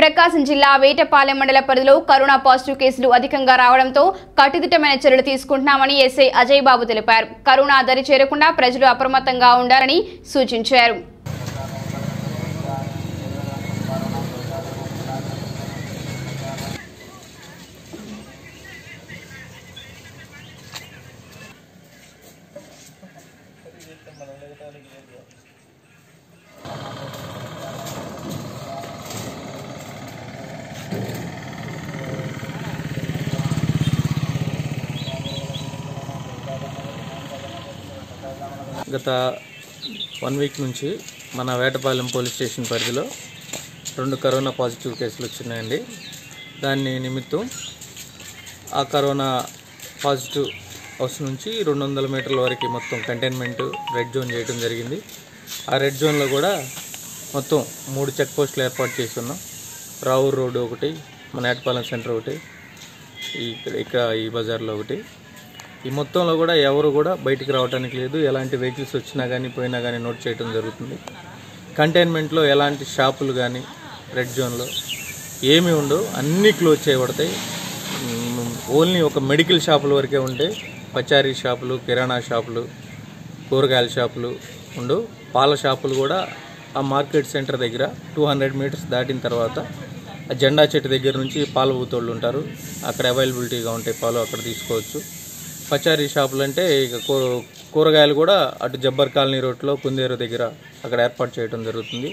ప్రకాశం జిల్లా వేటపాలెం మండల పరిధిలో కరోనా పాజిటివ్ కేసులు అధికంగా రావడంతో కట్టుదిట్టమైన చర్యలు తీసుకుంటున్నామని ఎస్ఐ అజయ్ బాబు తెలిపారు. కరోనా దరి చేరకుండా ప్రజలు అప్రమత్తంగా ఉండాలని సూచించారు. గత వన్ వీక్ నుంచి మన వేటపాలెం పోలీస్ స్టేషన్ పరిధిలో రెండు కరోనా పాజిటివ్ కేసులు వచ్చినాయండి. దాన్ని నిమిత్తం ఆ కరోనా పాజిటివ్ హౌస్ నుంచి రెండు వందల మీటర్ల వరకు మొత్తం కంటైన్మెంట్ రెడ్ జోన్ చేయడం జరిగింది. ఆ రెడ్ జోన్లో కూడా మొత్తం మూడు చెక్ పోస్టులు ఏర్పాటు చేస్తున్నాం రావూర్ రోడ్డు ఒకటి మన ఏటపాలెం సెంటర్ ఒకటి ఇక్కడ ఇక్కడ ఈ బజార్లో ఒకటి. ఈ మొత్తంలో కూడా ఎవరు కూడా బయటికి రావడానికి లేదు. ఎలాంటి వెహికల్స్ వచ్చినా కానీ పోయినా కానీ నోట్ చేయడం జరుగుతుంది. కంటైన్మెంట్లో ఎలాంటి షాపులు కానీ రెడ్ జోన్లో ఏమి ఉండవు. అన్నీ క్లోజ్ చేయబడతాయి. ఓన్లీ ఒక మెడికల్ షాపుల వరకే ఉంటాయి పచారీ షాపులు కిరాణా షాపులు కూరగాయల షాపులు ఉండవు. పాల షాపులు కూడా ఆ మార్కెట్ సెంటర్ దగ్గర టూ హండ్రెడ్ మీటర్స్ దాటిన తర్వాత ఆ జెండా చెట్టు దగ్గర నుంచి పాల బూతోళ్ళు ఉంటారు. అక్కడ అవైలబిలిటీగా ఉంటాయి పాలు అక్కడ తీసుకోవచ్చు. పచారీ షాపులు అంటే ఇక కూ- కూరగాయలు కూడా అటు జబ్బర్ కాలనీ రోడ్లో కుందేరు దగ్గర అక్కడ ఏర్పాటు చేయడం జరుగుతుంది.